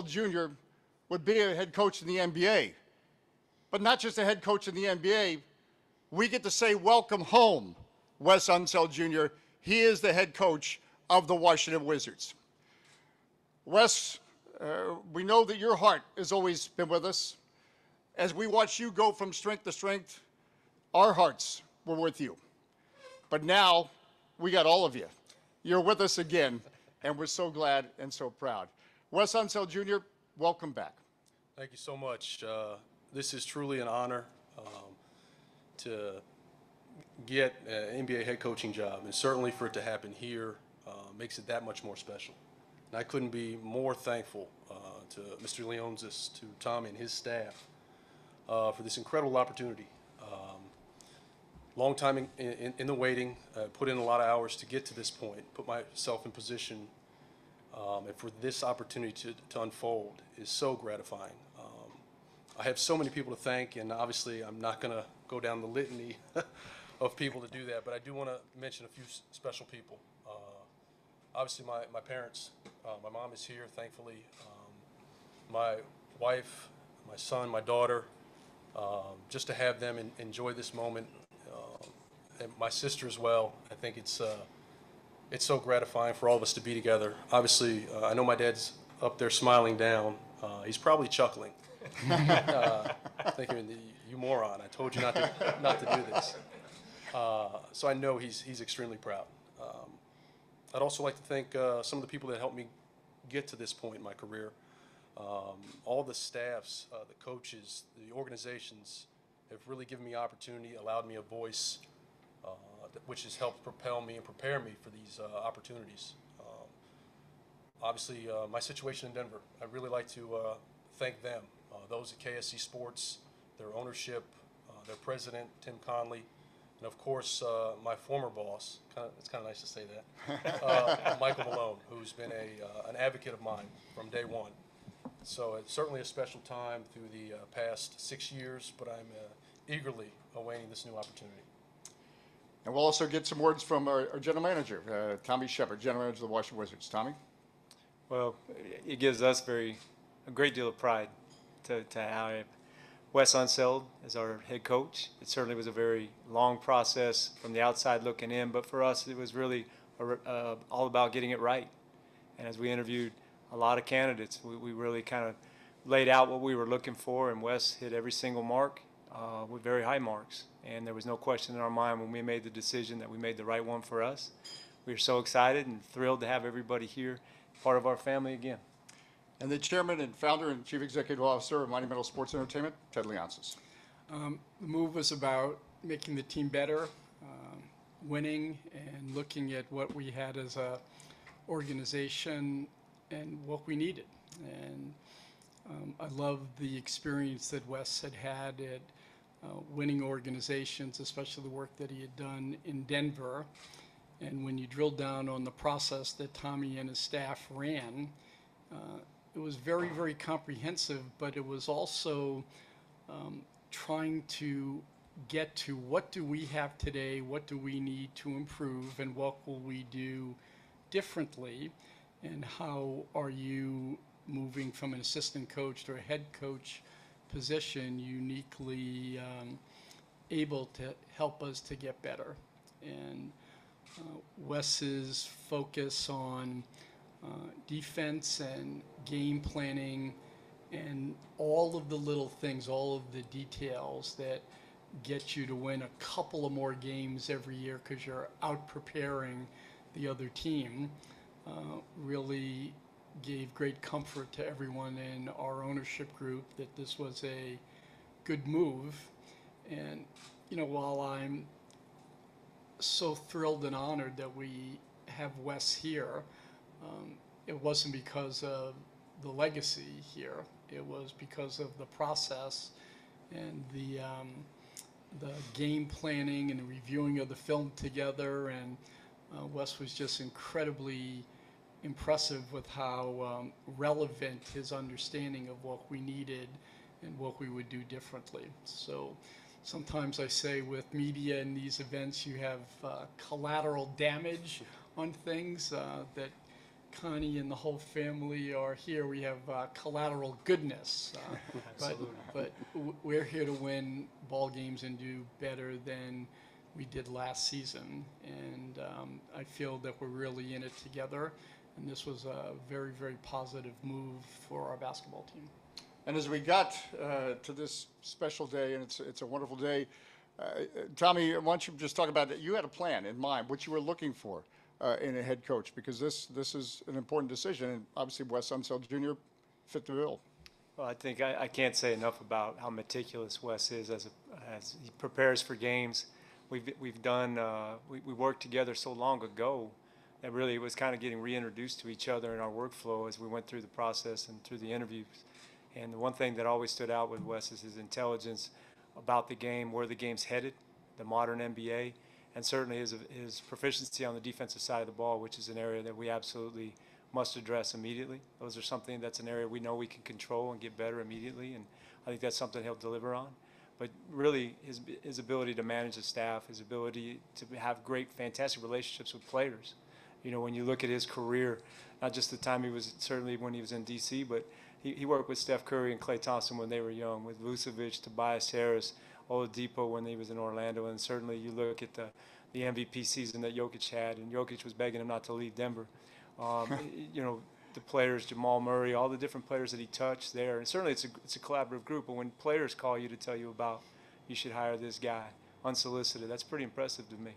Jr. would be a head coach in the NBA. But not just a head coach in the NBA, we get to say, Welcome home, Wes Unseld Jr. He is the head coach of the Washington Wizards. Wes, uh, we know that your heart has always been with us. As we watch you go from strength to strength, our hearts were with you. But now we got all of you. You're with us again, and we're so glad and so proud. Wes Unseld Jr., welcome back. Thank you so much. Uh, this is truly an honor um, to get an NBA head coaching job, and certainly for it to happen here uh, makes it that much more special. And I couldn't be more thankful uh, to Mr. Leonsis, to Tommy and his staff uh, for this incredible opportunity. Um, long time in, in, in the waiting, put in a lot of hours to get to this point, put myself in position um, and for this opportunity to, to unfold is so gratifying. Um, I have so many people to thank, and obviously I'm not going to go down the litany of people to do that, but I do want to mention a few special people. Uh, obviously, my, my parents, uh, my mom is here, thankfully. Um, my wife, my son, my daughter, um, just to have them en- enjoy this moment, um, and my sister as well. I think it's uh, it's so gratifying for all of us to be together. Obviously, uh, I know my dad's up there smiling down. Uh, he's probably chuckling, uh, thinking, "You moron! I told you not to not to do this." Uh, so I know he's he's extremely proud. Um, I'd also like to thank uh, some of the people that helped me get to this point in my career. Um, all the staffs, uh, the coaches, the organizations have really given me opportunity, allowed me a voice, which has helped propel me and prepare me for these uh, opportunities. Um, obviously, uh, my situation in Denver, I'd really like to uh, thank them, uh, those at KSE Sports, their ownership, uh, their president, Tim Connelly, and of course, uh, my former boss, kind of, it's kind of nice to say that, uh, Michael Malone, who's been a, uh, an advocate of mine from day one. So it's certainly a special time through the uh, past six years, but I'm uh, eagerly awaiting this new opportunity. And we'll also get some words from our, our general manager, uh, Tommy Sheppard, general manager of the Washington Wizards. Tommy? Well, it gives us very a great deal of pride to, to have Wes Unseld as our head coach. It certainly was a very long process from the outside looking in, but for us, it was really a, uh, all about getting it right. And as we interviewed a lot of candidates, we, we really kind of laid out what we were looking for, and Wes hit every single mark uh, with very high marks. And there was no question in our mind when we made the decision that we made the right one for us. We were so excited and thrilled to have everybody here, part of our family again. And the chairman and founder and chief executive officer of Monumental Sports Entertainment, Ted Leonsis. The move was about making the team better, um, winning, and looking at what we had as a organization and what we needed. And um, I love the experience that Wes had had at uh, winning organizations, especially the work that he had done in Denver. And when you drill down on the process that Tommy and his staff ran, uh, it was very, very comprehensive, but it was also um, trying to get to what do we have today, what do we need to improve, and what will we do differently, and how are you moving from an assistant coach to a head coach position uniquely um, able to help us to get better. And uh, Wes's focus on uh, defense and game planning and all of the little things, all of the details that get you to win a couple of more games every year because you're out preparing the other team uh, really gave great comfort to everyone in our ownership group that this was a good move. And, you know, while I'm so thrilled and honored that we have Wes here. Um, it wasn't because of the legacy here. It was because of the process and the um, the game planning and the reviewing of the film together. And uh, Wes was just incredibly impressive with how um, relevant his understanding of what we needed and what we would do differently. So sometimes I say with media and these events, you have uh, collateral damage on things uh, that Connie and the whole family are here, we have uh, collateral goodness. uh, But, but we're here to win ball games and do better than we did last season. And um, I feel that we're really in it together. And this was a very, very positive move for our basketball team. And as we got uh, to this special day, and it's, it's a wonderful day, uh, Tommy, why don't you just talk about it? You had a plan in mind, what you were looking for uh, in a head coach, because this, this is an important decision, and obviously Wes Unseld Jr. fit the bill. Well, I think I, I can't say enough about how meticulous Wes is as, a, as he prepares for games. We've, we've done, uh, we, we worked together so long ago that really was kind of getting reintroduced to each other in our workflow as we went through the process and through the interviews. And the one thing that always stood out with Wes is his intelligence about the game, where the game's headed, the modern NBA, and certainly his, his proficiency on the defensive side of the ball, which is an area that we absolutely must address immediately. Those are something that's an area we know we can control and get better immediately, and I think that's something he'll deliver on. But really, his, his ability to manage the staff, his ability to have great, fantastic relationships with players. You know, when you look at his career, not just the time he was certainly when he was in D.C., but he, he worked with Steph Curry and Klay Thompson when they were young, with Vucevic, Tobias Harris, Oladipo when he was in Orlando, and certainly you look at the, the MVP season that Jokic had, and Jokic was begging him not to leave Denver. Um, you know, the players, Jamal Murray, all the different players that he touched there, and certainly it's a it's a collaborative group. But when players call you to tell you about you should hire this guy unsolicited, that's pretty impressive to me.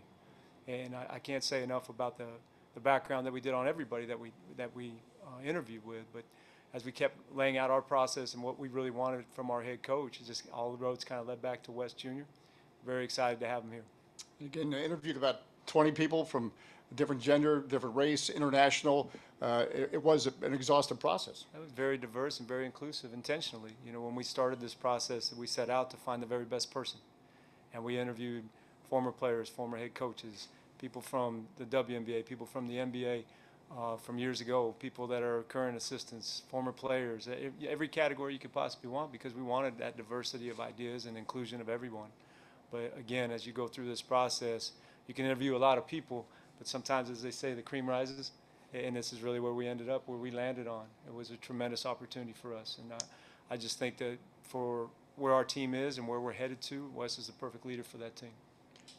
And I, I can't say enough about the, the background that we did on everybody that we that we uh, interviewed with. But as we kept laying out our process and what we really wanted from our head coach, just all the roads kind of led back to West Junior. Very excited to have him here. Again, I interviewed about 20 people from different gender, different race, international. Uh, It it was an exhaustive process. That was very diverse and very inclusive intentionally. You know, when we started this process, we set out to find the very best person. And we interviewed former players, former head coaches, people from the WNBA, people from the NBA uh, from years ago, people that are current assistants, former players, every category you could possibly want because we wanted that diversity of ideas and inclusion of everyone. But again, as you go through this process, you can interview a lot of people, but sometimes, as they say, the cream rises. And this is really where we ended up, where we landed on. It was a tremendous opportunity for us. And I, I just think that for where our team is and where we're headed to, Wes is the perfect leader for that team.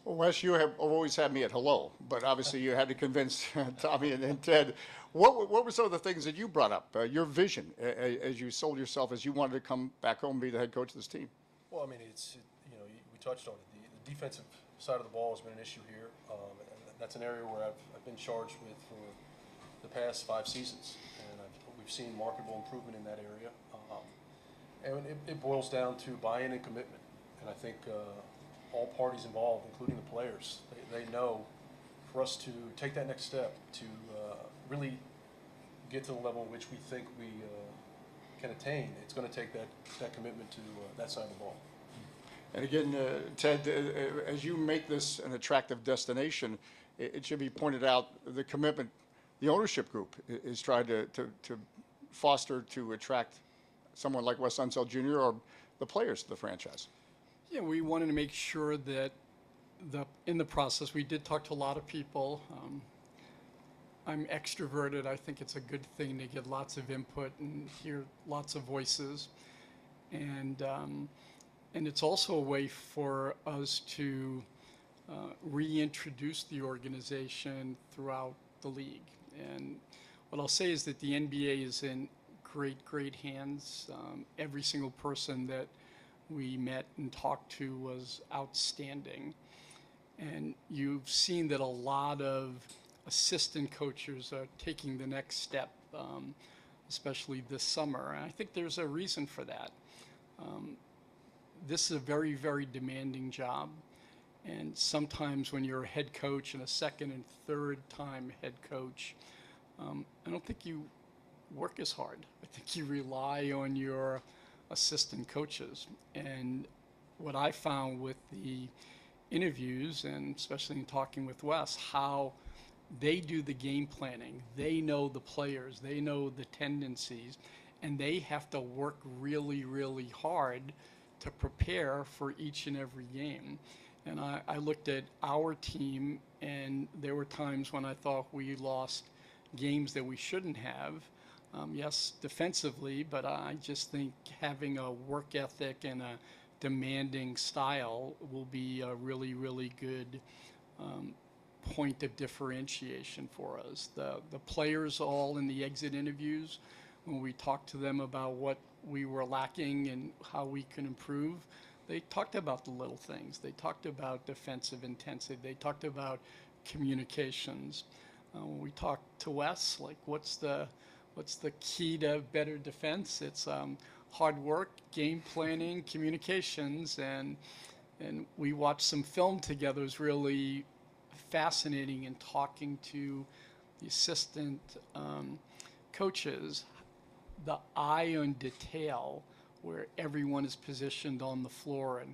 Well, Wes, you have always had me at hello, but obviously you had to convince Tommy and, and Ted. What, were- what were some of the things that you brought up? Uh, your vision a- a- as you sold yourself, as you wanted to come back home and be the head coach of this team. Well, I mean, it's, it- you know, we touched on it. The, the defensive side of the ball has been an issue here. Um, and that's an area where I've, I've been charged with for the past five seasons. And I've, we've seen marketable improvement in that area. Um, and it, it boils down to buy-in and commitment. And I think, uh, all parties involved, including the players, they, they know for us to take that next step, to, uh, really get to the level which we think we, uh, can attain, it's gonna take that, that commitment to, uh, that side of the ball. And again, uh, Ted, uh, uh, as you make this an attractive destination, it, it should be pointed out the commitment the ownership group is trying to, to, to foster to attract someone like Wes Unseld Jr. or the players to the franchise. Yeah, we wanted to make sure that the, in the process, we did talk to a lot of people. Um, I'm extroverted. I think it's a good thing to get lots of input and hear lots of voices. And, um, and it's also a way for us to uh, reintroduce the organization throughout the league. And what I'll say is that the NBA is in great, great hands. Um, every single person that we met and talked to was outstanding. And you've seen that a lot of assistant coaches are taking the next step, um, especially this summer. And I think there's a reason for that. Um, this is a very, very demanding job. And sometimes when you're a head coach and a second and third time head coach, um, I don't think you work as hard. I think you rely on your assistant coaches. And what I found with the interviews, and especially in talking with Wes, how they do the game planning. They know the players, they know the tendencies, and they have to work really, really hard to prepare for each and every game. And I, I looked at our team, and there were times when I thought we lost games that we shouldn't have. Um, yes, defensively, but I just think having a work ethic and a demanding style will be a really, really good um, point of differentiation for us. The, the players all in the exit interviews, when we talked to them about what we were lacking and how we can improve, they talked about the little things. They talked about defensive intensity. They talked about communications. Uh, when we talked to Wes, like what's the what's the key to better defense? It's um, hard work, game planning, communications, and and we watched some film together. It was really fascinating in talking to the assistant um, coaches, the eye on detail where everyone is positioned on the floor and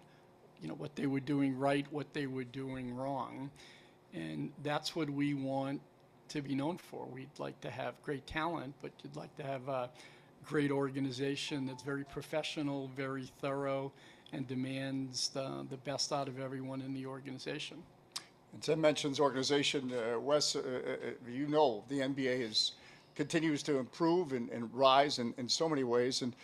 you know what they were doing right, what they were doing wrong, and that's what we want to be known for. We'd like to have great talent, but you'd like to have a great organization that's very professional, very thorough, and demands the, the best out of everyone in the organization. And Tim mentions organization. Uh, Wes, uh, uh, you know the NBA is continues to improve and, and rise in, in so many ways. And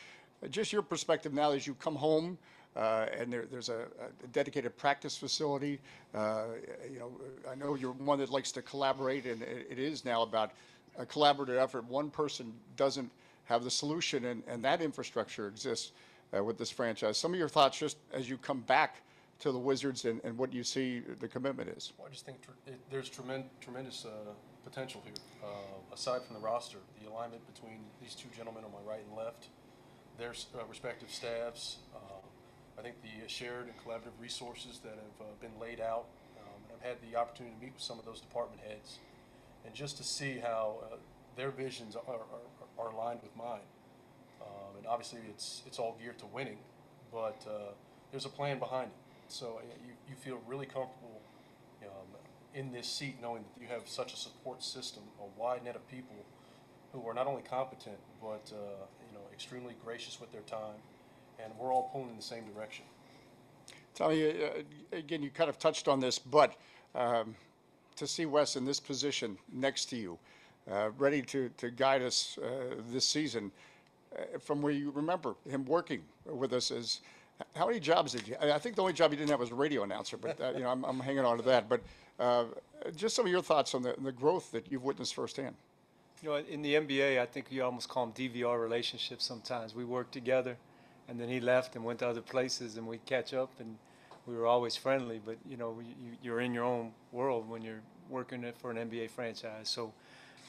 just your perspective now as you come home, uh, and there, there's a, a dedicated practice facility. Uh, you know, I know you're one that likes to collaborate, and it, it is now about a collaborative effort. One person doesn't have the solution, and, and that infrastructure exists uh, with this franchise. Some of your thoughts just as you come back to the Wizards and, and what you see the commitment is. Well, I just think tr- it, there's tremen- tremendous uh, potential here. Uh, aside from the roster, the alignment between these two gentlemen on my right and left, their uh, respective staffs, uh, I think the shared and collaborative resources that have uh, been laid out. Um, I've had the opportunity to meet with some of those department heads, and just to see how uh, their visions are, are, are aligned with mine. Um, and obviously, it's it's all geared to winning, but uh, there's a plan behind it. So uh, you, you feel really comfortable um, in this seat knowing that you have such a support system, a wide net of people who are not only competent but uh, you know extremely gracious with their time, and we're all pulling in the same direction. Tommy, uh, again, you kind of touched on this, but um, to see Wes in this position next to you, uh, ready to, to guide us uh, this season, uh, from where you remember him working with us as how many jobs did you? I I think the only job you didn't have was a radio announcer, but uh, you know I'm, I'm hanging on to that. But uh, just some of your thoughts on the, the growth that you've witnessed firsthand. You know, in the NBA, I think you almost call them DVR relationships sometimes. We work together, and then he left and went to other places, and we'd catch up, and we were always friendly. But, you know, you, you're in your own world when you're working for an NBA franchise. So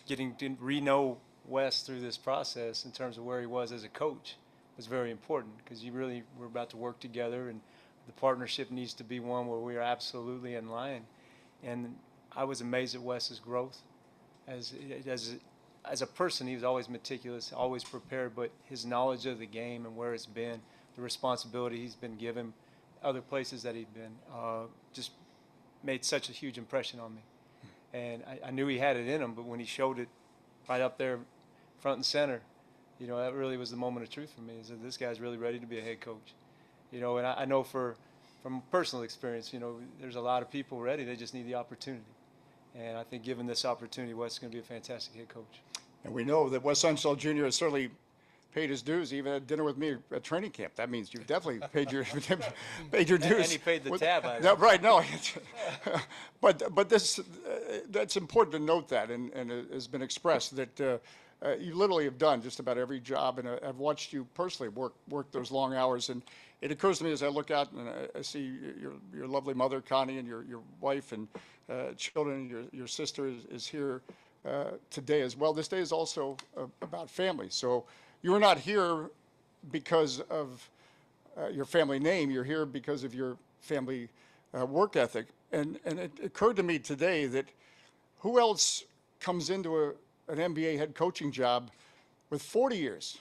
getting to re-know Wes through this process in terms of where he was as a coach was very important because you really were about to work together, and the partnership needs to be one where we are absolutely in line. And I was amazed at Wes's growth as as as a person, he was always meticulous, always prepared. But his knowledge of the game and where it's been, the responsibility he's been given, other places that he'd been, uh, just made such a huge impression on me. And I, I knew he had it in him, but when he showed it right up there, front and center, you know, that really was the moment of truth for me. Is that this guy's really ready to be a head coach. You know, and I, I know for from personal experience, you know, there's a lot of people ready. They just need the opportunity. And I think given this opportunity, Wes is going to be a fantastic head coach. And we know that Wes Unseld Jr. has certainly paid his dues, even at dinner with me at training camp. That means you've definitely paid your paid your dues. and he paid the With- tab, I No, right, no. but but this uh, that's important to note that, and, and it has been expressed that uh, uh, you literally have done just about every job, and uh, I've watched you personally work work those long hours, and it occurs to me as I look out and I, I see your your lovely mother Connie and your your wife and uh, children, your your sister is, is here uh, today as well. This day is also uh, about family, so you're not here because of uh, your family name. You're here because of your family uh, work ethic. And, and it occurred to me today that who else comes into a, an NBA head coaching job with 40 years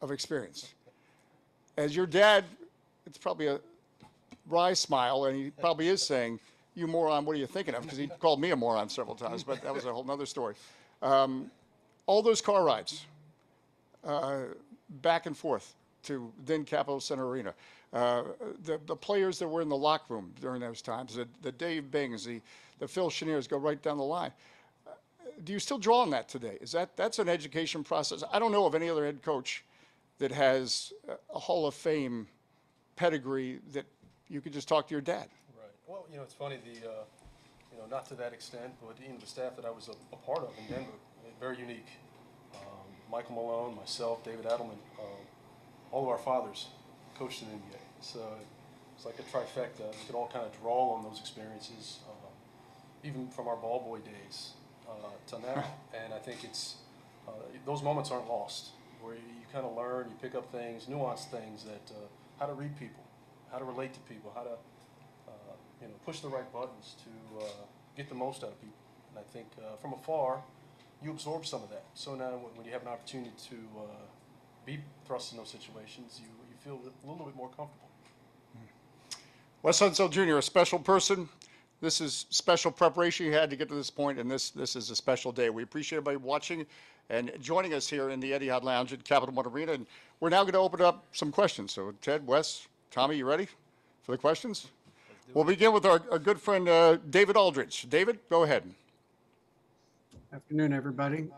of experience? As your dad, it's probably a wry smile, and he probably is saying, You moron, what are you thinking of? Because he called me a moron several times, but that was a whole other story. Um, all those car rides, uh, back and forth to then Capitol Center Arena. Uh, the, the players that were in the locker room during those times, the, the Dave Bings, the, the Phil Cheniers go right down the line. Uh, do you still draw on that today? Is that that's an education process? I don't know of any other head coach that has a Hall of Fame pedigree that you could just talk to your dad. Well, you know, it's funny, the, uh, you know, not to that extent, but even the staff that I was a, a part of in Denver, very unique. Um, Michael Malone, myself, David Adelman, um, all of our fathers coached in the NBA. So it's like a trifecta. We could all kind of draw on those experiences, uh, even from our ball boy days uh, to now. And I think it's, uh, those moments aren't lost, where you, you kind of learn, you pick up things, nuanced things that, uh, how to read people, how to relate to people, how to, push the right buttons to uh, get the most out of people. And I think uh, from afar, you absorb some of that. So now when, you have an opportunity to uh, be thrust in those situations, you, you feel a little bit more comfortable. Wes Unseld Jr., a special person. This is special preparation you had to get to this point, and this this is a special day. We appreciate everybody watching and joining us here in the Etihad Lounge at Capital One Arena. And we're now going to open up some questions. So, Ted, Wes, Tommy, you ready for the questions? We'll begin with our, our good friend uh, David Aldridge. David, go ahead. Afternoon, everybody.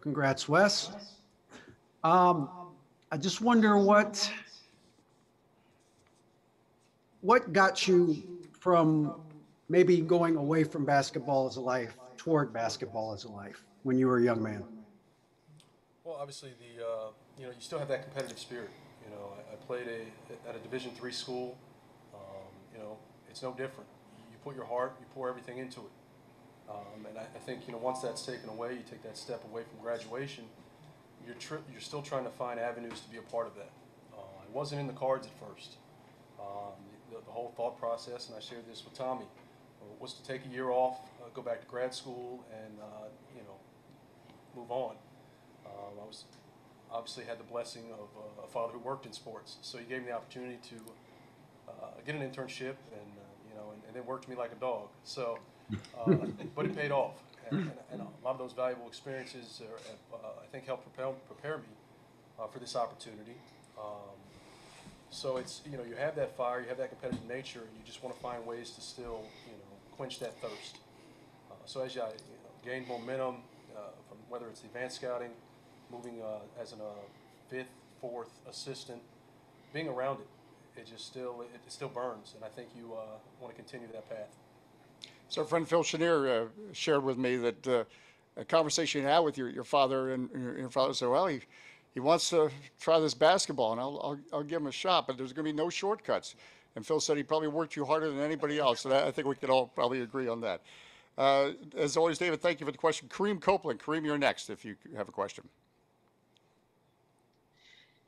Congrats, Wes. Um, I just wonder what, what got you from maybe going away from basketball as a life toward basketball as a life when you were a young man? Well, obviously, the uh, you know you still have that competitive spirit. You know, I, I played a, at a Division three school. Um, you know, it's no different. You put your heart, you pour everything into it. Um, and I, I think you know once that's taken away, you take that step away from graduation. You're you're still trying to find avenues to be a part of that. Uh, it wasn't in the cards at first. Um, the, the whole thought process, and I shared this with Tommy, uh, was to take a year off, uh, go back to grad school, and uh, you know move on. Um, I was obviously had the blessing of uh, a father who worked in sports, so he gave me the opportunity to uh, get an internship, and know, and, and then worked me like a dog. So, uh, but it paid off, and, and, and a lot of those valuable experiences, are, uh, I think, helped propel, prepare me uh, for this opportunity. Um, so it's you know you have that fire, you have that competitive nature, and you just want to find ways to still you know quench that thirst. Uh, so as I you know, gained momentum uh, from whether it's the advanced scouting, moving uh, as a fifth, fourth assistant, being around it, it just still it, it still burns, and I think you uh, want to continue that path. So, friend Phil Chenier uh, shared with me that uh, a conversation he had with your, your father, and your, father said, Well, he, he wants to try this basketball, and I'll, I'll, I'll give him a shot, but there's going to be no shortcuts. And Phil said he probably worked you harder than anybody else. So, that, I think we could all probably agree on that. Uh, as always, David, thank you for the question. Kareem Copeland. Kareem, you're next if you have a question.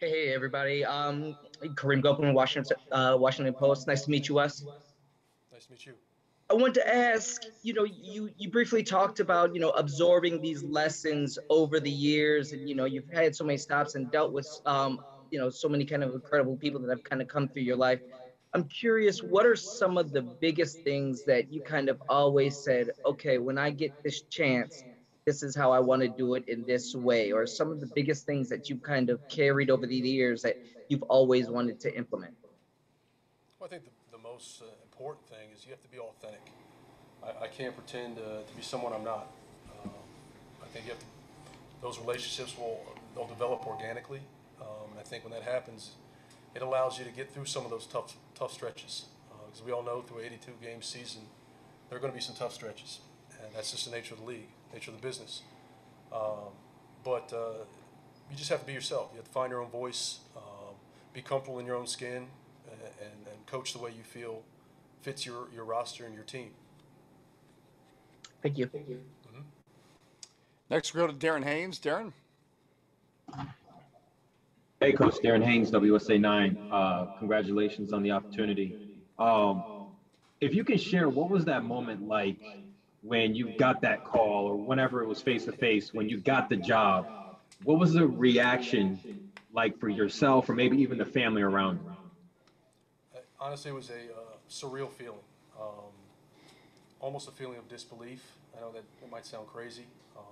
Hey, hey, everybody. Um, Kareem Copeland, Washington, uh, Washington Post. Nice to meet you, Wes. Nice to meet you. I want to ask, you know, you you briefly talked about, you know, absorbing these lessons over the years, and you know, you've had so many stops and dealt with, um, you know, so many kind of incredible people that have kind of come through your life. I'm curious, what are some of the biggest things that you kind of always said, okay, when I get this chance, this is how I want to do it in this way, or some of the biggest things that you've kind of carried over the years that you've always wanted to implement? Well, I think the, the most uh, important thing is you have to be authentic. I, I can't pretend uh, to be someone I'm not. Um, I think to, those relationships will they'll develop organically, um, I think when that happens, it allows you to get through some of those tough tough stretches. Because we all know through an 82 game season, there are going to be some tough stretches, and that's just the nature of the league, nature of the business. Um, but uh, you just have to be yourself. You have to find your own voice, um, be comfortable in your own skin, and, and, and coach the way you feel fits your, your roster and your team. Thank you. Thank you. Next, we go to Darren Haynes. Darren? Hey, Coach Darren Haynes, WUSA 9. Uh, congratulations on the opportunity. Um, if you can share, what was that moment like when you got that call or whenever it was face to face, when you got the job? What was the reaction like for yourself or maybe even the family around you? Uh, Honestly, it was a uh, surreal feeling, um, almost a feeling of disbelief. I know that it might sound crazy. Um,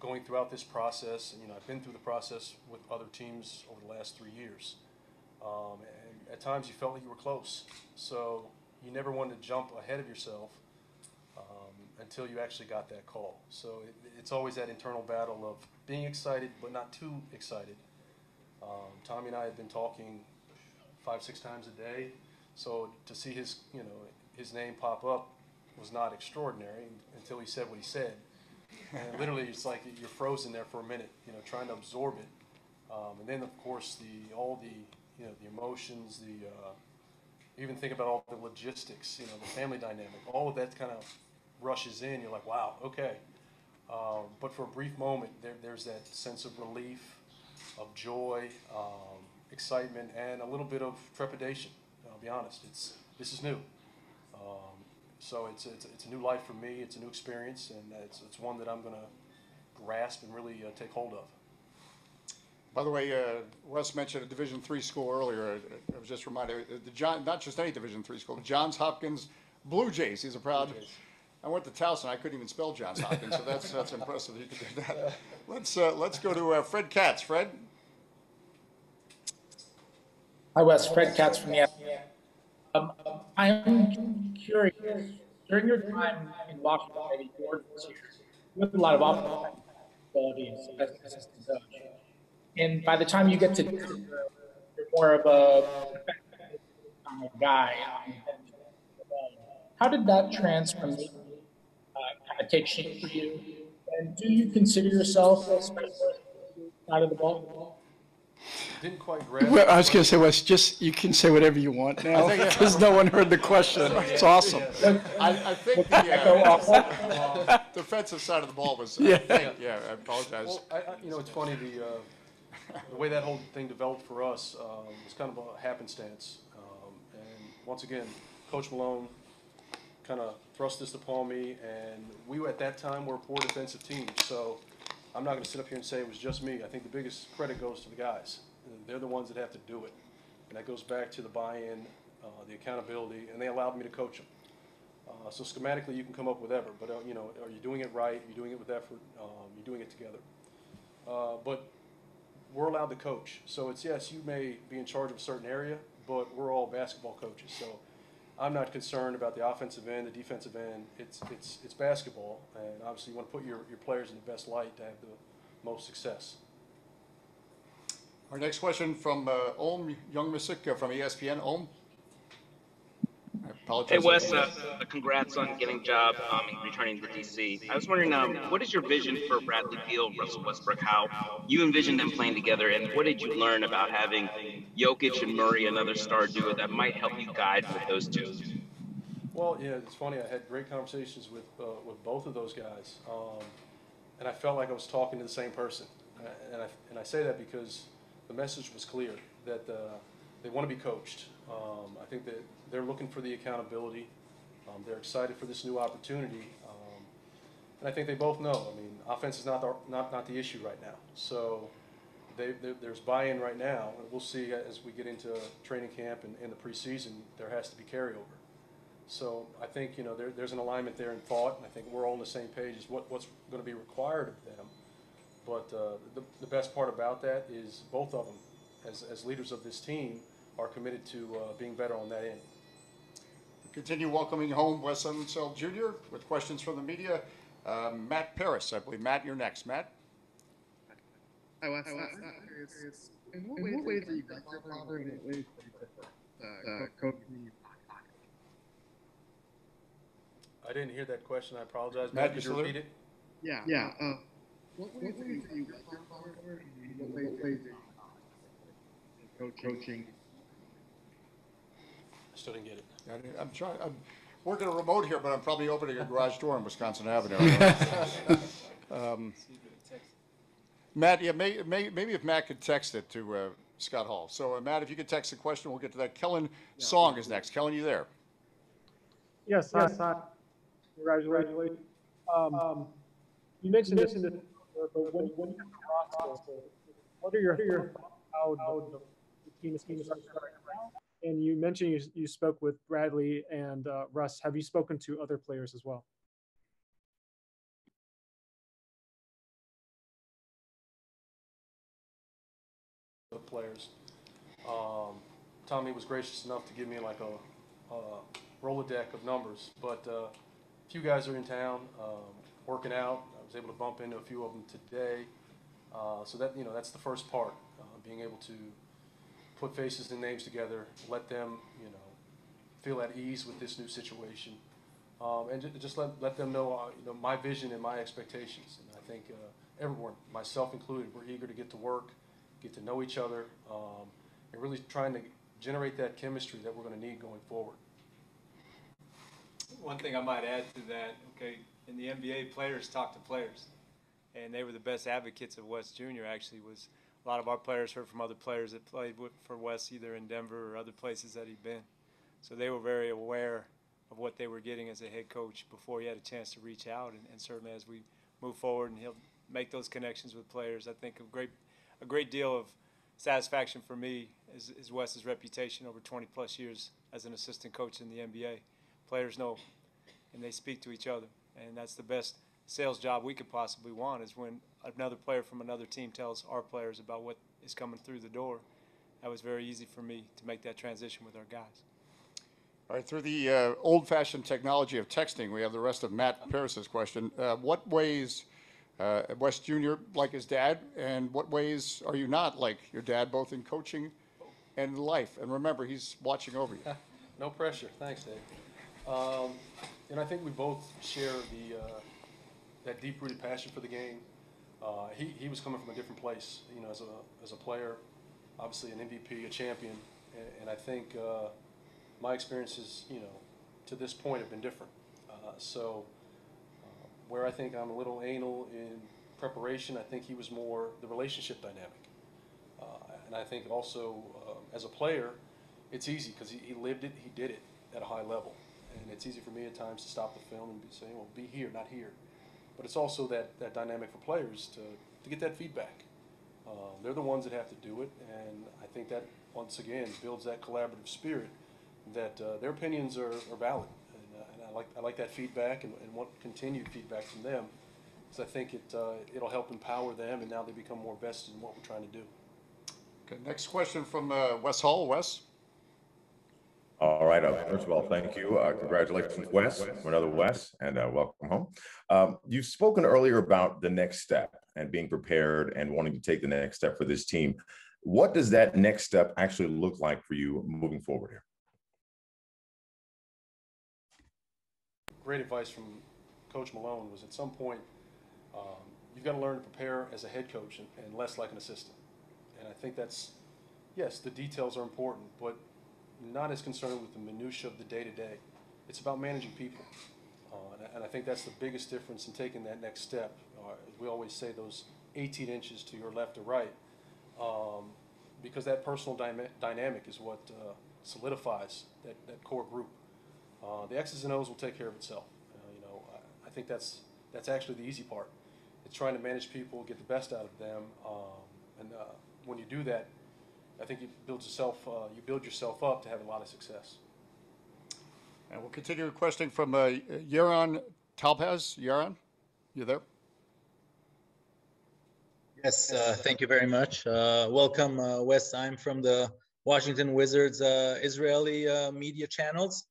going throughout this process, and you know, I've been through the process with other teams over the last three years, um, and at times you felt like you were close. So you never wanted to jump ahead of yourself. Um, until you actually got that call. So it, it's always that internal battle of being excited but not too excited. Um, Tommy and I had been talking five, six times a day, so to see his, you know, his name pop up was not extraordinary until he said what he said. And literally, it's like you're frozen there for a minute, you know, trying to absorb it. Um, and then, of course, the all the you know the emotions, the uh, even think about all the logistics, you know, the family dynamic, all of that kind of rushes in. You're like, wow, okay. Um, but for a brief moment, there, there's that sense of relief, of joy, um, excitement, and a little bit of trepidation. I'll be honest, it's this is new. Um, so it's, it's, it's a new life for me. It's a new experience, and it's, it's one that I'm going to grasp and really uh, take hold of. By the way, uh, Wes mentioned a Division three school earlier. I- was just reminded, uh, the John, not just any Division three school, the Johns Hopkins Blue Jays. He's a proud. Jays. I went to Towson. I couldn't even spell Johns Hopkins, so that's that's impressive. that You could do that. Let's uh, let's go to uh, Fred Katz. Fred. Hi, Wes. Fred Katz from the FBA. Um, I'm curious, during your time in Washington, maybe George was here, you have a lot of offensive abilities as an coach. And by the time you get to, you're more of a guy. How did that transformation uh, kind of take shape for you? And do you consider yourself a specialist out of the ball? Didn't quite grasp. Well, I was going to say, Wes, just, you can say whatever you want now, because no one heard the question. It's awesome. I, I think the Echo uh, defensive side of the ball was. Yeah. I think, yeah. I apologize. Well, I, I, you know, it's funny, the, uh, the way that whole thing developed for us, um, was kind of a happenstance. Um, and once again, Coach Malone kind of thrust this upon me, and we, at that time, were a poor defensive team, so I'm not gonna sit up here and say it was just me. I think the biggest credit goes to the guys. They're the ones that have to do it. And that goes back to the buy-in, uh, the accountability, and they allowed me to coach them. Uh, so schematically, you can come up with whatever, but, uh, you know, are you doing it right? You're you doing it with effort? Um, you're doing it together. Uh, but we're allowed to coach. So it's, yes, you may be in charge of a certain area, but we're all basketball coaches. So I'm not concerned about the offensive end, the defensive end. It's, it's, it's basketball, and obviously you want to put your, your players in the best light to have the most success. Our next question from uh, Ohm Youngmisuk uh, from ESPN. Ohm. I. Hey Wes, uh, congrats on getting a job um, and returning to DC. I was wondering, um, what is your vision for Bradley Beal, Russell Westbrook? How you envision them playing together, and what did you learn about having Jokic and Murray, another star duo that might help you guide with those two? Well, yeah, it's funny. I had great conversations with uh, with both of those guys, um, and I felt like I was talking to the same person. Uh, And I and I say that because the message was clear that uh, they want to be coached. Um, I think that they're looking for the accountability. Um, they're excited for this new opportunity, um, and I think they both know. I mean, offense is not the, not not the issue right now. So. They, there- there's buy-in right now, and we'll see as we get into training camp and in the preseason, there has to be carryover. So I think, you know, there, there's an alignment there in thought, and I think we're all on the same page as what, what's gonna be required of them. But, uh, the, the best part about that is both of them, as, as leaders of this team, are committed to, uh, being better on that end. Continue welcoming home Wes Unseld Jr. with questions from the media. Uh, Matt Paras, I believe. Matt, you're next. Matt? Hi, Wes. Uh, uh, curious, in what ways are you like your what ways are you different? Uh, coaching I didn't hear that question, I apologize. Matt, Matt, you could you repeat it? Yeah, yeah. Uh, what ways are you like your father and what ways are you coaching? I still didn't get it. I didn't- I'm trying, I'm working a remote here, but I'm probably opening a garage door on Wisconsin Avenue. Um, Matt, yeah, may, may, maybe if Matt could text it to uh, Scott Hall. So, uh, Matt, if you could text the question, we'll get to that. Kellen Song is next. Kellen, you there? Yes, yes, hi. Congratulations. Um, you mentioned this in the, but when, when you have a roster, what are your, your, how the the team is, team is starting now? And you mentioned you, you spoke with Bradley and, uh, Russ. Have you spoken to other players as well? the players. Um, Tommy was gracious enough to give me like a, a Rolodeck of numbers, but uh, a few guys are in town um, working out. I was able to bump into a few of them today. Uh, so that you know that's the first part, uh, being able to put faces and names together, let them you know feel at ease with this new situation, um, and ju- just let let them know uh, you know my vision and my expectations. And I think uh, everyone, myself included, we're eager to get to work, get to know each other, um, and really trying to generate that chemistry that we're going to need going forward. One thing I might add to that, okay, in the NBA, players talk to players, and they were the best advocates of West Junior. Actually, was a lot of our players heard from other players that played with, for West either in Denver or other places that he'd been, so they were very aware of what they were getting as a head coach before he had a chance to reach out, and, and certainly as we move forward and he'll make those connections with players, I think a great a great deal of satisfaction for me is, is Wes's reputation over 20 plus years as an assistant coach in the NBA. Players know and they speak to each other. And that's the best sales job we could possibly want is when another player from another team tells our players about what is coming through the door. That was very easy for me to make that transition with our guys. All right, through the uh, old-fashioned technology of texting, we have the rest of Matt Paras's question. Uh, What ways, uh, West Junior like his dad, and what ways are you not like your dad, both in coaching and life? And remember, he's watching over you. No pressure. Thanks, Dave. Um, and I think we both share the uh, that deep-rooted passion for the game. Uh, he he was coming from a different place, you know, as a as a player, obviously an MVP, a champion, and, and I think uh, my experiences, you know, to this point have been different. Uh, so uh, where I think I'm a little anal in preparation, I think he was more the relationship dynamic. Uh, and I think also um, as a player, it's easy because he, he lived it, he did it at a high level. And it's easy for me at times to stop the film and be saying, well, be here, not here. But it's also that, that dynamic for players to, to get that feedback. Uh, they're the ones that have to do it, and I think that, once again, builds that collaborative spirit that uh, their opinions are, are valid. And, uh, and I, like, I like that feedback and, and want continued feedback from them because I think it, uh, it'll help empower them, and now they become more vested in what we're trying to do. Okay, next question from uh, Wes Hall. Wes? Right. Uh, first of all, thank you. Uh, congratulations, Wes, for another Wes, and uh, welcome home. Um, you've spoken earlier about the next step and being prepared and wanting to take the next step for this team. What does that next step actually look like for you moving forward here? Great advice from Coach Malone was at some point, um, you've got to learn to prepare as a head coach and, and less like an assistant. And I think that's, yes, the details are important, but not as concerned with the minutia of the day to day. It's about managing people, uh, and, I- and I think that's the biggest difference in taking that next step. Uh, we always say, those 18 inches to your left or right, um, because that personal dynamic is what uh, solidifies that, that core group. Uh, the X's and O's will take care of itself. Uh, you know, I, I think that's that's actually the easy part. It's trying to manage people, get the best out of them, um, and uh, when you do that, I think you build yourself uh, you build yourself up to have a lot of success. And we'll continue questioning from uh, Yaron Talpaz. Yaron, you there? Yes, uh, thank you very much. Uh, welcome, uh, Wes. I'm from the Washington Wizards uh, Israeli uh, media channels.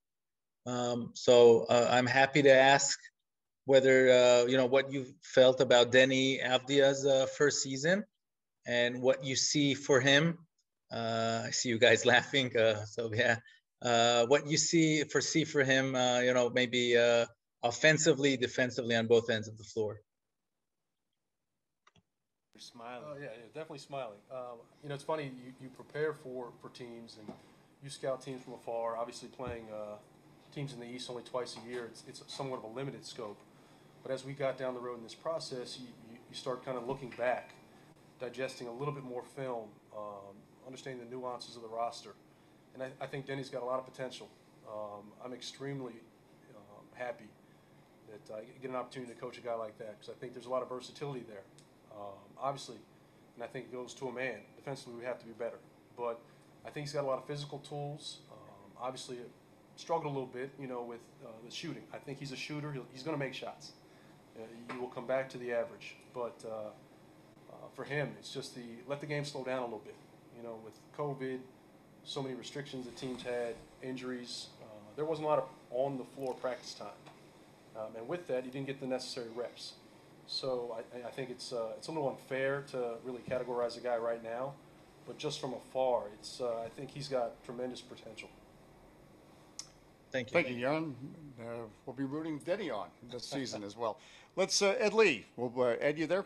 Um, so uh, I'm happy to ask whether uh, you know what you felt about Deni Avdija's uh, first season and what you see for him. Uh, I see you guys laughing. Uh, so yeah, uh, what you see foresee for him. Uh, you know, maybe uh, offensively, defensively, on both ends of the floor. You're smiling. Oh yeah, yeah, definitely smiling. Um, you know, it's funny. You, you prepare for for teams and you scout teams from afar. Obviously, playing uh, teams in the East only twice a year, it's, it's somewhat of a limited scope. But as we got down the road in this process, you, you, you start kind of looking back, digesting a little bit more film, um, understanding the nuances of the roster. And I, I think Deni's got a lot of potential. Um, I'm extremely um, happy that I get an opportunity to coach a guy like that because I think there's a lot of versatility there. Um, obviously, and I think it goes to a man. Defensively, we have to be better. But I think he's got a lot of physical tools. Um, obviously, struggled a little bit, you know, with uh, the shooting. I think he's a shooter. He'll, he's going to make shots. Uh, you will come back to the average. But uh, uh, for him, it's just the let the game slow down a little bit. You know, with COVID, so many restrictions the teams had, injuries. Uh, there wasn't a lot of on the floor practice time. Um, and with that, he didn't get the necessary reps. So I, I think it's, uh, it's a little unfair to really categorize a guy right now, but just from afar, it's, uh, I think he's got tremendous potential. Thank you. Thank you, Jan. Uh, We'll be rooting Deni on this season as well. Let's, uh, Ed Lee, well, uh, Ed, you there?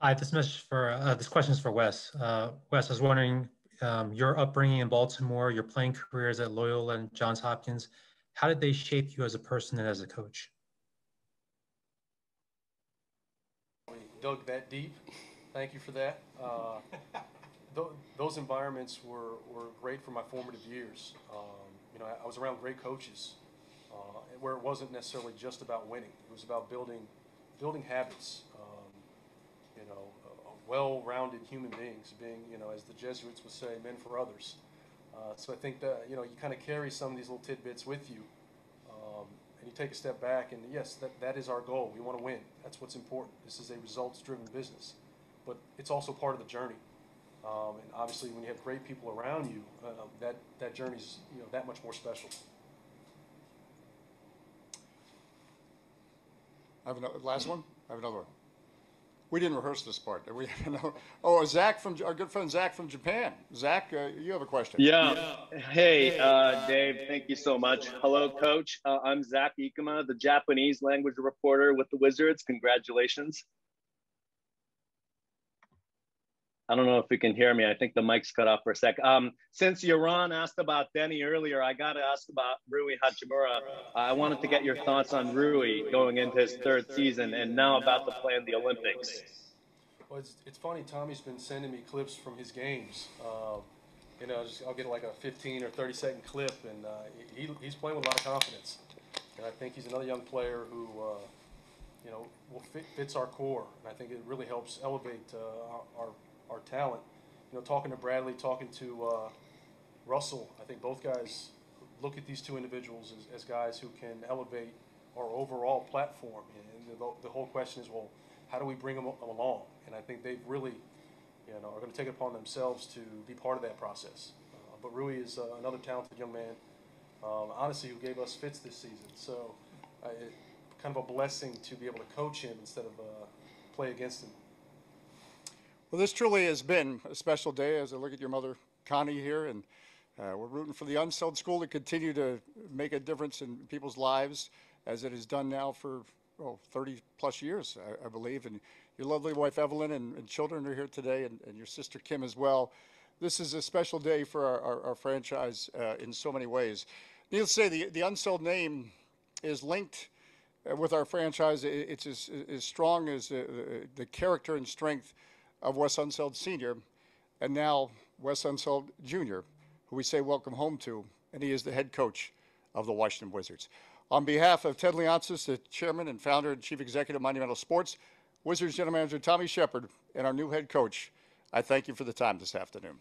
Hi, this message for uh, this question is for Wes. Uh, Wes, I was wondering um, your upbringing in Baltimore, your playing careers at Loyola and Johns Hopkins. How did they shape you as a person and as a coach? We dug that deep. Thank you for that. Uh, tho- those environments were, were great for my formative years. Um, you know, I, I was around great coaches, uh, where it wasn't necessarily just about winning. It was about building, building habits. You know, uh, well-rounded human beings, being, you know, as the Jesuits would say, men for others. Uh, so I think that, you know, you kind of carry some of these little tidbits with you. Um, and you take a step back, and yes, that, that is our goal. We want to win. That's what's important. This is a results-driven business. But it's also part of the journey. Um, and obviously, when you have great people around you, uh, that, that journey's, you know, that much more special. I have another, last one? I have another one. We didn't rehearse this part. did We, no. Oh, Zach from, our good friend Zach from Japan. Zach, uh, you have a question. Yeah. Hey, uh, Dave, thank you so much. Hello, coach. Uh, I'm Zach Ikema, the Japanese language reporter with the Wizards. Congratulations. I don't know if you can hear me. I think the mic's cut off for a sec. Um, since Yaron asked about Deni earlier, I got to ask about Rui Hachimura. I wanted to get your thoughts on Rui going into his third season and now about to play in the Olympics. Well, it's, it's funny. Tommy's been sending me clips from his games. Uh, you know, just, I'll get like a 15 or 30 second clip, and uh, he, he's playing with a lot of confidence. And I think he's another young player who, uh, you know, will fit, fits our core. And I think it really helps elevate uh, our, our, talent. You know, talking to Bradley, talking to uh, Russell, I think both guys look at these two individuals as, as guys who can elevate our overall platform. And the, the whole question is, well, how do we bring them along? And I think they've really, you know, are going to take it upon themselves to be part of that process. Uh, but Rui is uh, another talented young man, um, honestly, who gave us fits this season. So, uh, it, kind of a blessing to be able to coach him instead of uh, play against him. Well, this truly has been a special day as I look at your mother, Connie, here, and uh, we're rooting for the Unseld School to continue to make a difference in people's lives as it has done now for oh, 30 plus years, I, I believe. And your lovely wife, Evelyn, and, and children are here today, and, and, your sister, Kim, as well. This is a special day for our, our, our franchise uh, in so many ways. Needless to say, the, the Unseld name is linked uh, with our franchise. It's as, as strong as uh, the character and strength of Wes Unseld Sr. and now Wes Unseld Jr., who we say welcome home to, and he is the head coach of the Washington Wizards. On behalf of Ted Leonsis, the chairman and founder and chief executive of Monumental Sports, Wizards general manager Tommy Sheppard, and our new head coach, I thank you for the time this afternoon.